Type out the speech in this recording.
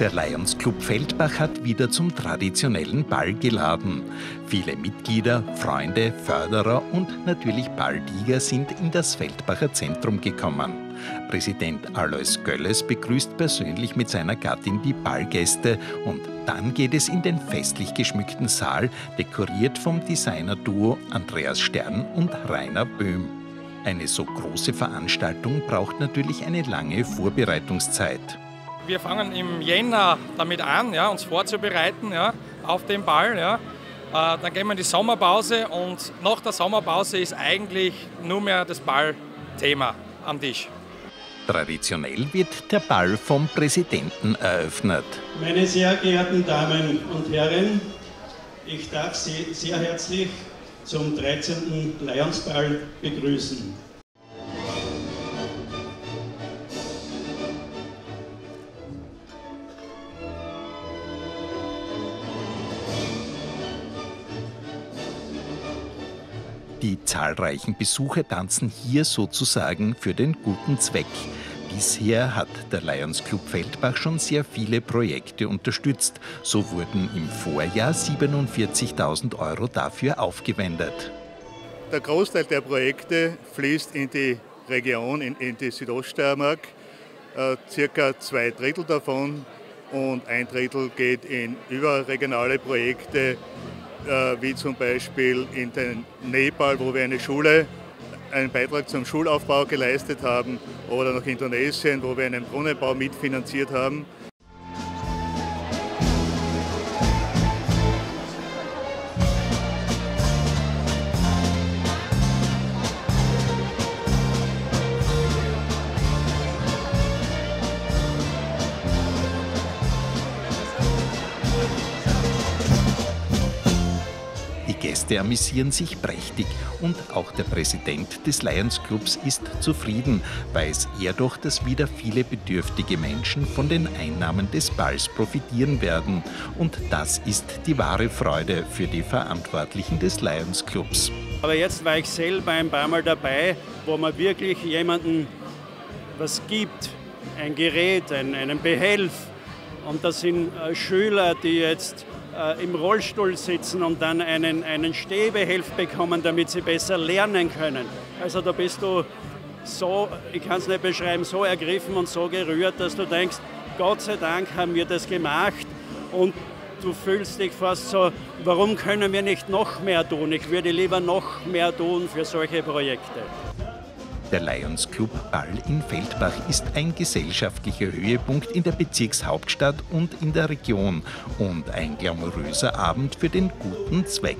Der Lions Club Feldbach hat wieder zum traditionellen Ball geladen. Viele Mitglieder, Freunde, Förderer und natürlich Balldieger sind in das Feldbacher Zentrum gekommen. Präsident Alois Gölles begrüßt persönlich mit seiner Gattin die Ballgäste und dann geht es in den festlich geschmückten Saal, dekoriert vom Designer-Duo Andreas Stern und Rainer Böhm. Eine so große Veranstaltung braucht natürlich eine lange Vorbereitungszeit. Wir fangen im Jänner damit an, ja, uns vorzubereiten ja, auf den Ball. Ja. Äh, dann gehen wir in die Sommerpause und nach der Sommerpause ist eigentlich nur mehr das Ballthema am Tisch. Traditionell wird der Ball vom Präsidenten eröffnet. Meine sehr geehrten Damen und Herren, ich darf Sie sehr herzlich zum 13. Lionsball begrüßen. Die zahlreichen Besucher tanzen hier sozusagen für den guten Zweck. Bisher hat der Lions Club Feldbach schon sehr viele Projekte unterstützt. So wurden im Vorjahr 47.000 Euro dafür aufgewendet. Der Großteil der Projekte fließt in die Region, in, in die Südoststeiermark. Äh, circa zwei Drittel davon und ein Drittel geht in überregionale Projekte wie zum Beispiel in den Nepal, wo wir eine Schule, einen Beitrag zum Schulaufbau geleistet haben, oder nach Indonesien, wo wir einen Brunnenbau mitfinanziert haben. Gäste amüsieren sich prächtig und auch der Präsident des Lions Clubs ist zufrieden, weiß er doch, dass wieder viele bedürftige Menschen von den Einnahmen des Balls profitieren werden. Und das ist die wahre Freude für die Verantwortlichen des Lions Clubs. Aber jetzt war ich selber ein paar Mal dabei, wo man wirklich jemandem was gibt, ein Gerät, einen Behelf. Und das sind äh, Schüler, die jetzt äh, im Rollstuhl sitzen und dann einen, einen Stehbehelf bekommen, damit sie besser lernen können. Also da bist du so, ich kann es nicht beschreiben, so ergriffen und so gerührt, dass du denkst, Gott sei Dank haben wir das gemacht und du fühlst dich fast so, warum können wir nicht noch mehr tun? Ich würde lieber noch mehr tun für solche Projekte. Der Lions Club Ball in Feldbach ist ein gesellschaftlicher Höhepunkt in der Bezirkshauptstadt und in der Region und ein glamouröser Abend für den guten Zweck.